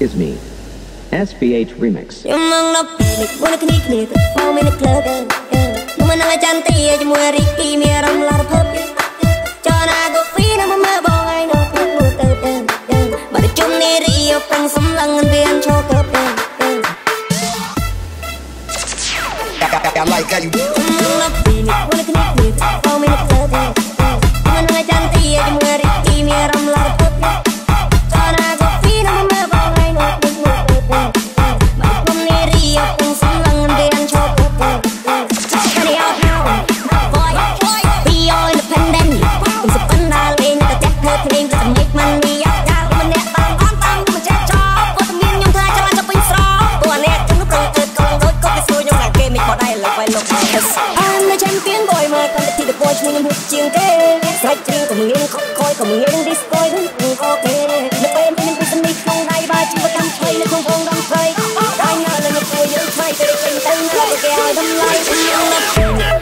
is me. Sbh Remix. ជាងគេស្រេចជាងកំងៀងខកខយកំងៀង destroy នឹងអូខេនៅពេលមានពីសមីក្នុងដៃបើជីវិតកម្មឆៃនៅក្នុងផងរំភៃអត់ដល់នៅលើពួកយើងឆៃទៅទៅទៅគេឲ្យតម្លៃខ្ញុំនៅ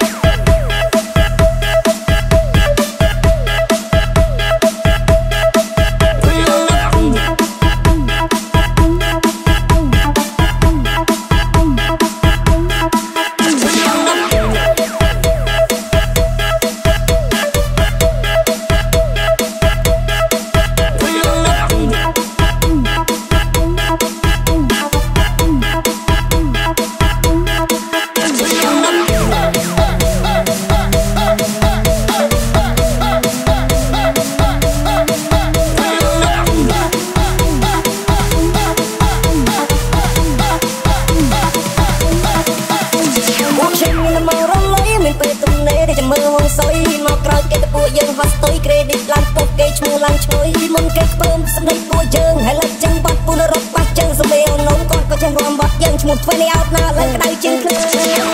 ពួកយើងហត់ស្ទុយក្រេឌីតឡើងពុកគេឈ្មោះឡើងឈ្មោះមុនគេខ្ពើមសម្ដេចពួកយើងហើយឡើងចឹងបាត់ពុនរត់បាស់ចឹងសមៀងនងគាត់ក៏ចេះរំបាត់យើងឈ្មោះធ្វើនេះអត់ណាឡើងក្តៅជាងខ្លួ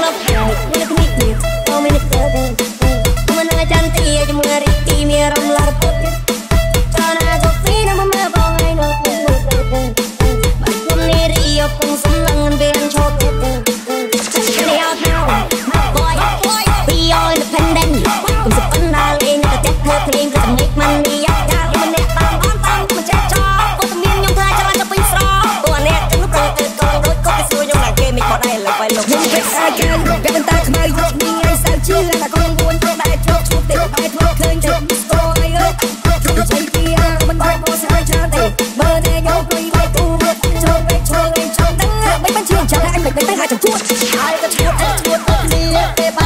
ន តែខ្មៅយកនេះឲ្យសៅជឿតែកូនបួនតែឈប់ឈប់ទេតែធ្វើឃើញតែស្គយអើជួយជ័យពីមិនបានមកស្អីច្រើនទេមើលតែយកព្រីវៃទូមកឈប់តែឈប់តែឈប់តែមិនបានជឿចាំតែអញមិនដឹងតែអាចជួចហើយក៏ឈប់ឈប់គ្នាទេ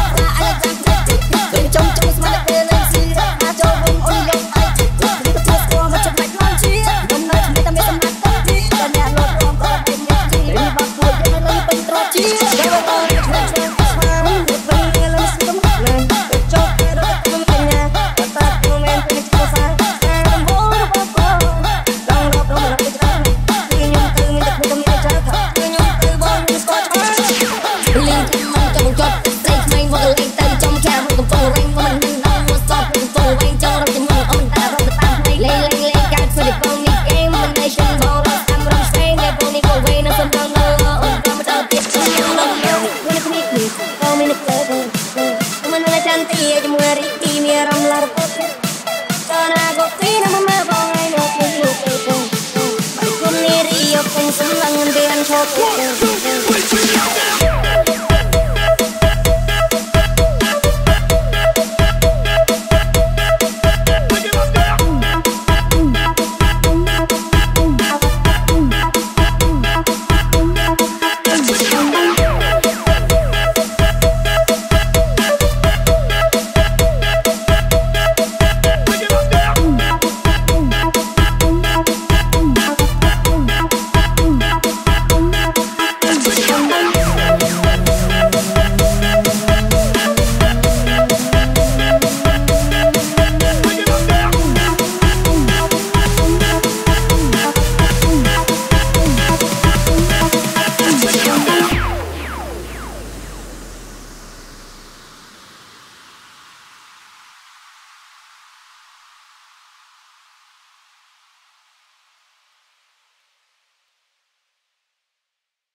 One, two.